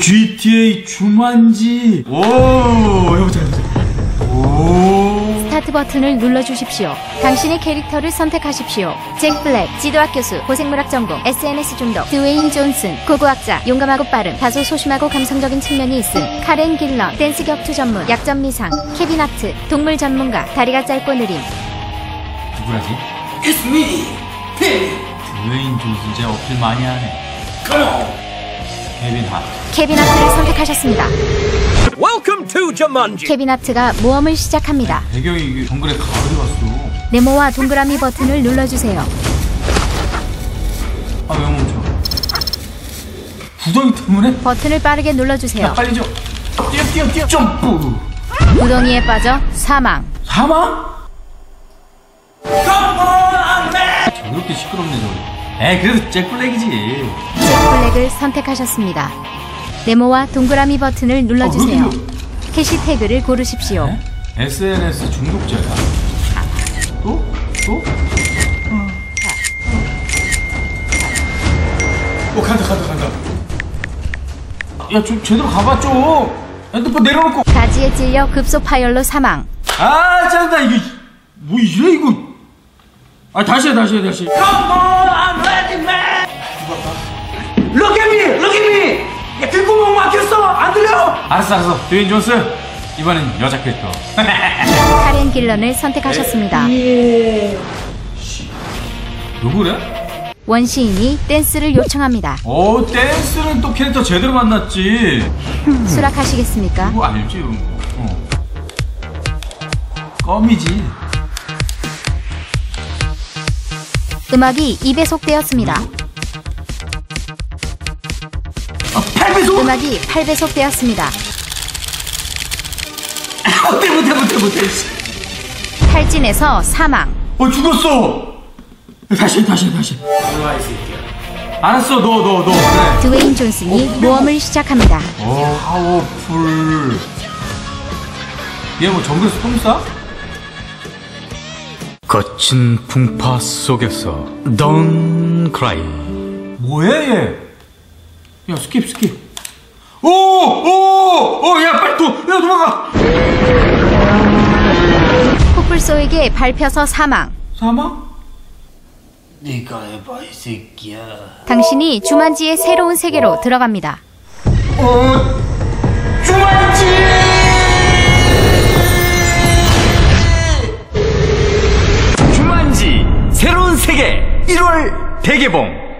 GTA 주만지. 오, 해보자, 해보자. 오. 스타트 버튼을 눌러주십시오. 당신의 캐릭터를 선택하십시오. 잭 블랙, 지도학 교수, 고생물학 전공, SNS 중독, 드웨인 존슨, 고고학자, 용감하고 빠름, 다소 소심하고 감성적인 측면이 있음, 카렌 길런, 댄스 격투 전문, 약점 미상, 케빈 하트, 동물 전문가, 다리가 짧고 느림. 누구라지? It's me. 드웨인 존슨 제 어필 많이 하네. Come on. 케빈 하트. 케빈 하트를 선택하셨습니다. Welcome to Jumanji. 케빈 하트가 모험을 시작합니다. 배경이 이게 정글에 가을이 왔어. 네모와 동그라미 버튼을 눌러주세요. 아, 왜 멈춰? 구덩이 때문에? 버튼을 빠르게 눌러주세요. 야, 빨리 좀. 뛰어, 뛰어, 뛰어. 점프. 구덩이에 빠져 사망. 사망? 저렇게 시끄럽네, 저거. 에이, 그래도 잭블랙이지. 잭 블랙을 선택하셨습니다. 네모와 동그라미 버튼을 눌러주세요. 어, 왜 이렇게 캐시 태그를 고르십시오. 네? SNS 중독자야. 또? 또? 어, 간다, 간다, 간다. 야, 좀 제대로 가봐, 좀. 핸드폰 내려놓고. 가지에 찔려 급속 파열로 사망. 아, 짠다, 이게. 뭐 이래, 이거. 아, 다시 해, 다시 해, 다시 해. Come Look at me, look at me. 야, 귓구멍 막혔어. 안 들려? 알았어, 알았어. 드윈 존스. 이번엔 여자 캐릭터. 카렌 길런을 선택하셨습니다. 누구래? 원시인이 댄스를 요청합니다. 오, 댄스는 또 캐릭터 제대로 만났지. 수락하시겠습니까? 그거 알지, 이런 거. 어. 껌이지. 음악이 2배속되었습니다. 8배속? 음악이 8배속 되었습니다. 못해, 못해, 못해, 못해. 씨. 탈진에서 사망. 어, 죽었어! 다시, 해, 다시, 해, 다시. 해. 알았어, 너, 너, 너. 그래. 드웨인 존슨이 모험을 시작합니다. 어, 파워풀. 얘뭐 정글에서 똥 싸? 거친 풍파 속에서 Don't cry 뭐해, 얘? 야, skip, skip. 오! 오! 오! 야, 빨리 도! 야, 도망가! 코뿔소에게 밟혀서 사망. 사망? 네가 해봐 이 새끼야. 당신이 주만지의 새로운 세계로 들어갑니다. 어, 주만지! 주만지 새로운 세계 1월 대개봉